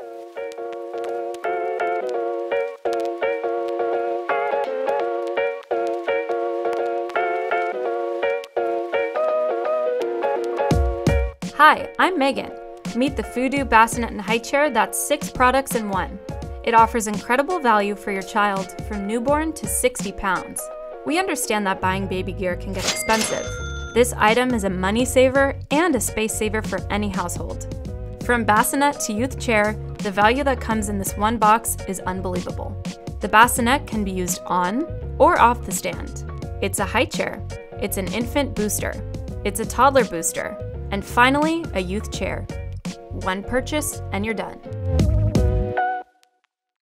Hi, I'm Megan. Meet the Foodoo Bassinet and High Chair that's six products in one. It offers incredible value for your child from newborn to 60 pounds. We understand that buying baby gear can get expensive. This item is a money saver and a space saver for any household. From bassinet to youth chair, the value that comes in this one box is unbelievable. The bassinet can be used on or off the stand. It's a high chair. It's an infant booster. It's a toddler booster. And finally, a youth chair. One purchase and you're done.